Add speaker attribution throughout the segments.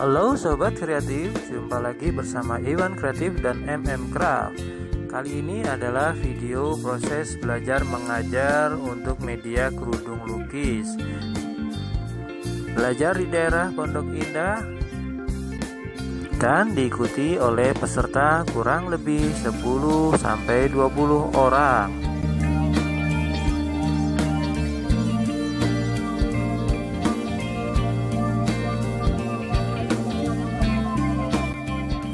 Speaker 1: Halo sobat kreatif, jumpa lagi bersama Iwan Kreatif dan MM Craft. Kali ini adalah video proses belajar mengajar untuk media kerudung lukis. Belajar di daerah Pondok Indah dan diikuti oleh peserta kurang lebih 10 sampai 20 orang.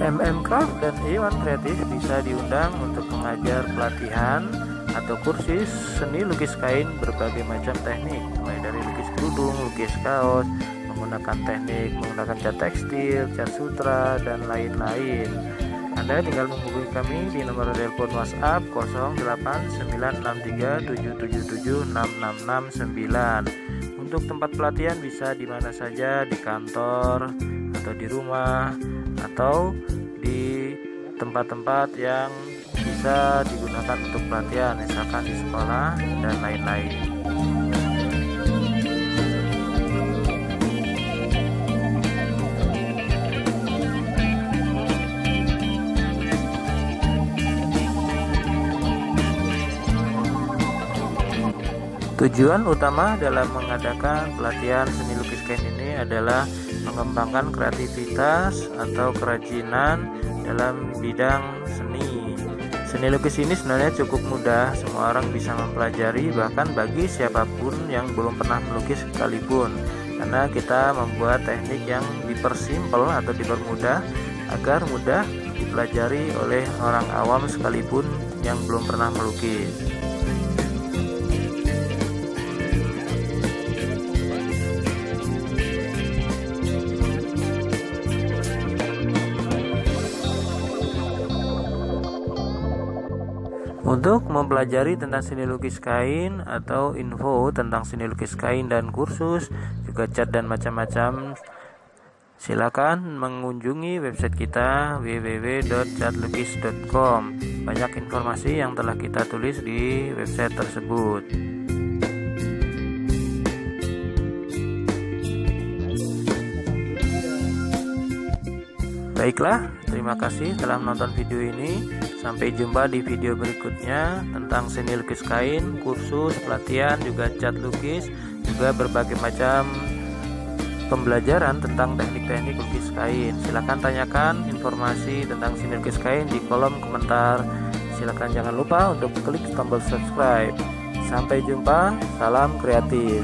Speaker 1: MM Craft dan Iwan Kreatif bisa diundang untuk mengajar pelatihan atau kursus seni lukis kain berbagai macam teknik mulai dari lukis kerudung, lukis kaos, menggunakan teknik menggunakan cat tekstil, cat sutra dan lain-lain. Anda tinggal menghubungi kami di nomor telepon WhatsApp 0889777669. Untuk tempat pelatihan bisa di mana saja di kantor atau di rumah atau tempat-tempat yang bisa digunakan untuk pelatihan misalkan di sekolah dan lain-lain. Tujuan utama dalam mengadakan pelatihan seni lukis kain ini adalah mengembangkan kreativitas atau kerajinan dalam bidang seni. Seni lukis ini sebenarnya cukup mudah, semua orang bisa mempelajari bahkan bagi siapa pun yang belum pernah melukis sekalipun. Karena kita membuat teknik yang dipersimpel atau dipermudah agar mudah dipelajari oleh orang awam sekalipun yang belum pernah melukis. Untuk mempelajari tentang seni lukis kain atau info tentang seni lukis kain dan kursus, juga cat dan macam-macam, silakan mengunjungi website kita www.catlukis.com. Banyak informasi yang telah kita tulis di website tersebut. Baiklah, terima kasih telah menonton video ini. Sampai jumpa di video berikutnya tentang seni lukis kain, kursus, pelatihan, juga cat lukis, juga berbagai macam pembelajaran tentang teknik-teknik lukis kain. Silahkan tanyakan informasi tentang seni lukis kain di kolom komentar. Silahkan jangan lupa untuk klik tombol subscribe. Sampai jumpa, salam kreatif.